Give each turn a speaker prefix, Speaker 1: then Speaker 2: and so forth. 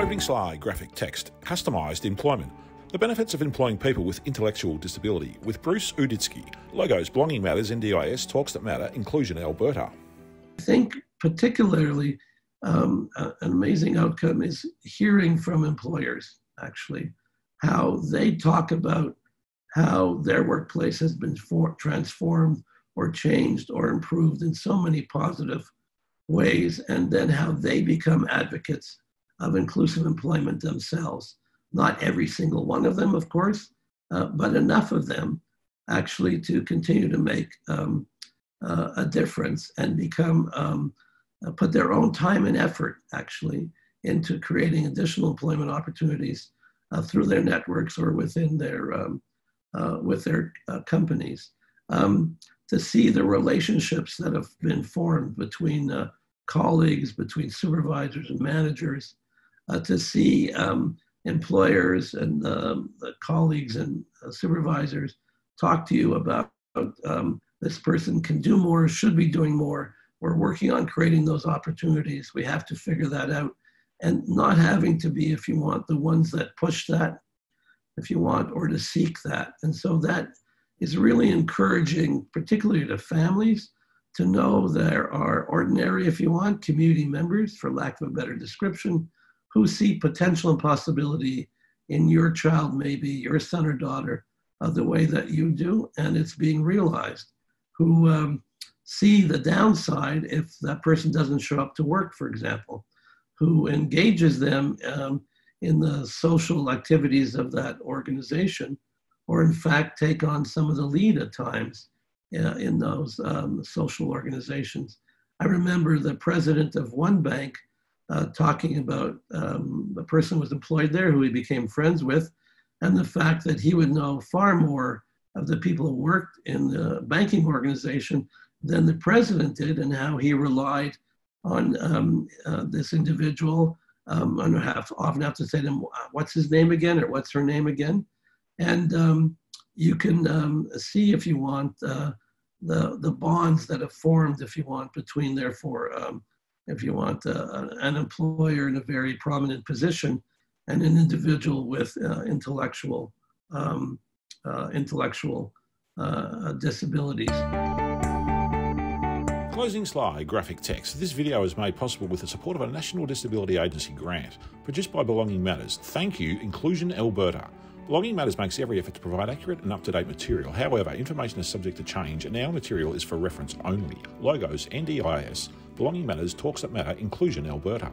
Speaker 1: Opening slide graphic text, customised employment. The benefits of employing people with intellectual disability with Bruce Uditsky. Logos, Belonging Matters, NDIS, Talks That Matter, Inclusion Alberta.
Speaker 2: I think particularly um, an amazing outcome is hearing from employers, actually, how they talk about how their workplace has been for, transformed or changed or improved in so many positive ways, and then how they become advocates of inclusive employment themselves. Not every single one of them, of course, uh, but enough of them actually to continue to make um, uh, a difference and become, um, uh, put their own time and effort actually into creating additional employment opportunities uh, through their networks or within their, um, uh, with their uh, companies. Um, to see the relationships that have been formed between colleagues, between supervisors and managers, to see um, employers and um, colleagues and uh, supervisors talk to you about um, this person can do more, should be doing more. We're working on creating those opportunities. We have to figure that out and not having to be, if you want, the ones that push that, if you want, or to seek that. And so that is really encouraging, particularly to families, to know there are ordinary, if you want, community members, for lack of a better description, who see potential and possibility in your child, maybe your son or daughter, uh, the way that you do, and it's being realized. Who um, see the downside if that person doesn't show up to work, for example, who engages them um, in the social activities of that organization, or in fact take on some of the lead at times uh, in those um, social organizations. I remember the president of one bank uh, talking about um, the person was employed there who he became friends with, and the fact that he would know far more of the people who worked in the banking organization than the president did, and how he relied on um, uh, this individual. Um, I have, often have to say to him, "What's his name again?" or "What's her name again?" And um, you can um, see if you want uh, the the bonds that have formed, if you want, between therefore um, if you want, uh, an employer in a very prominent position and an individual with uh, intellectual, um, uh, intellectual uh, disabilities.
Speaker 1: Closing slide, graphic text. This video is made possible with the support of a National Disability Agency grant, produced by Belonging Matters. Thank you, Inclusion Alberta. Belonging Matters makes every effort to provide accurate and up to date material. However, information is subject to change, and our material is for reference only. Logos, NDIS, Belonging Matters, Talks Matter, Inclusion Alberta.